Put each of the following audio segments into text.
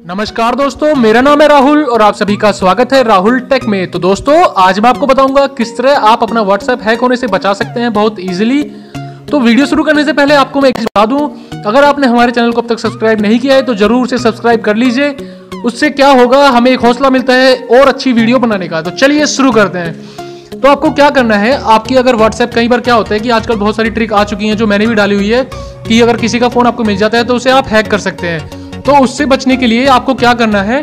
नमस्कार दोस्तों, मेरा नाम है राहुल और आप सभी का स्वागत है राहुल टेक में। तो दोस्तों, आज मैं आपको बताऊँगा किस तरह आप अपना व्हाट्सएप हैक होने से बचा सकते हैं बहुत इजीली तो वीडियो शुरू करने से पहले आपको मैं एक बता दूँ, अगर आपने हमारे चैनल को अब तक सब्सक्राइब नहीं किया है तो ज़रूर से सब्सक्राइब कर लीजिए। उससे क्या होगा, हमें एक हौसला मिलता है और अच्छी वीडियो बनाने का। तो चलिए शुरू करते हैं। तो आपको क्या करना है, आपकी अगर व्हाट्सएप कई बार क्या होता है कि आजकल बहुत सारी ट्रिक आ चुकी हैं जो मैंने भी डाली हुई है कि अगर किसी का फ़ोन आपको मिल जाता है तो उसे आप हैक कर सकते हैं। तो उससे बचने के लिए आपको क्या करना है?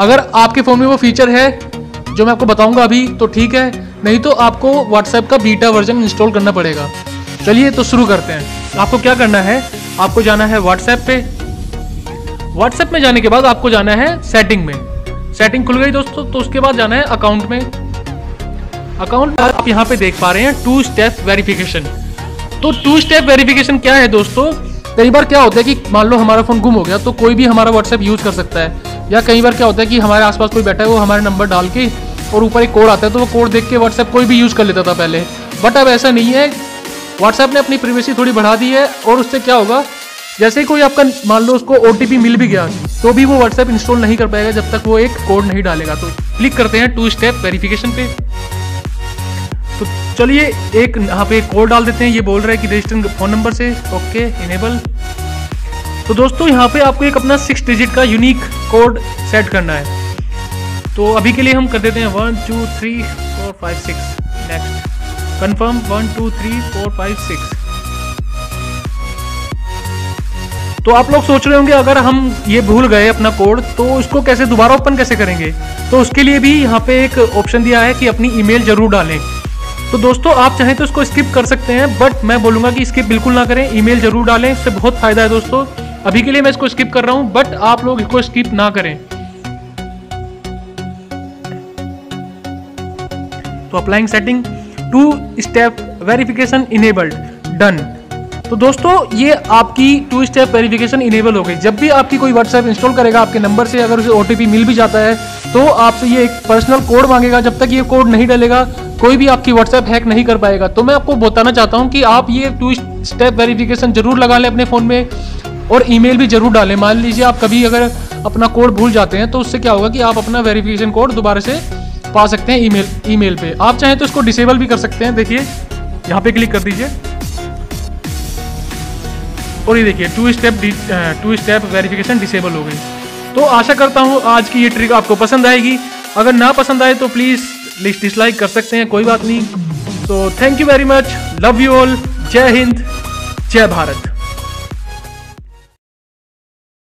अगर आपके फ़ोन में वो फीचर है, जो मैं आपको बताऊँगा अभी तो ठीक है। नहीं तो आपको व्हाट्सएप का बीटा वर्जन इंस्टॉल करना पड़ेगा। चलिए तो शुरू करते हैं। आपको क्या करना है? आपको जाना है व्हाट्सएप पे। व्हाट्सएप में जाने के बाद आपको जाना है सेटिंग में। सेटिंग खुल गई दोस्तों तो उसके बाद जाना है अकाउंट में। अकाउंट आप यहाँ पे देख पा रहे हैं टू स्टेप वेरिफिकेशन तो टू स्टेप वेरिफिकेशन क्या है दोस्तों? कई बार क्या होता है कि मान लो हमारा फ़ोन गुम हो गया तो कोई भी हमारा व्हाट्सएप यूज़ कर सकता है। या कई बार क्या होता है कि हमारे आसपास कोई बैठा है, वो हमारे नंबर डाल के और ऊपर एक कोड आता है तो वो कोड देख के व्हाट्सएप कोई भी यूज़ कर लेता था पहले। बट अब ऐसा नहीं है। व्हाट्सएप ने अपनी प्रिवेसी थोड़ी बढ़ा दी है और उससे क्या होगा? जैसे ही कोई आपका, मान लो उसको ओटीपी मिल भी गया तो भी वो व्हाट्सएप इंस्टॉल नहीं कर पाएगा जब तक वो एक कोड नहीं डालेगा। तो क्लिक करते हैं टू स्टेप वेरिफिकेशन पे। तो चलिए एक यहाँ पे कोड डाल देते हैं। ये बोल रहा है कि रजिस्टर फ़ोन नंबर से ओके इनेबल तो दोस्तों, यहाँ पे आपको एक अपना सिक्स डिजिट का यूनिक कोड सेट करना है। तो अभी के लिए हम कर देते हैं one two three four five six next confirm one two three four five six तो आप लोग सोच रहे होंगे, अगर हम ये भूल गए अपना कोड तो उसको कैसे दोबारा ओपन कैसे करेंगे? तो उसके लिए भी यहाँ पे एक ऑप्शन दिया है कि अपनी ईमेल ज़रूर डालें। तो दोस्तों, आप चाहें तो इसको स्किप कर सकते हैं बट मैं बोलूँगा कि स्किप बिल्कुल ना करें ईमेल ज़रूर डालें, इससे बहुत फ़ायदा है दोस्तों। अभी के लिए मैं इसको स्किप कर रहा हूँ बट आप लोग इसको स्किप ना करें। तो applying setting two step verification enabled done तो दोस्तों, ये आपकी टू स्टेप वेरिफिकेशन इनेबल हो गई। जब भी आपकी कोई व्हाट्सएप इंस्टॉल करेगा, आपके नंबर से अगर उसे ओटीपी मिल भी जाता है तो आपसे ये एक पर्सनल कोड मांगेगा, जब तक ये कोड नहीं डलेगा, कोई भी आपकी व्हाट्सएप हैक नहीं कर पाएगा। तो मैं आपको बताना चाहता हूँ कि आप ये टू स्टेप वेरिफिकेशन ज़रूर लगा लें अपने फ़ोन में और ईमेल भी ज़रूर डालें। मान लीजिए आप कभी अगर अपना कोड भूल जाते हैं तो उससे क्या होगा कि आप अपना वेरिफिकेशन कोड दोबारा से पा सकते हैं ईमेल ईमेल पे। आप चाहें तो इसको डिसेबल भी कर सकते हैं। देखिए, यहाँ पे क्लिक कर दीजिए। और ये देखिए two step two step verification disable हो गई। तो आशा करता हूँ आज की ये ट्रिक आपको पसंद आएगी। अगर ना पसंद आए तो प्लीज़ डिसलाइक कर सकते हैं, कोई बात नहीं। तो thank you very much love you all Jai Hind, Jai Bharat.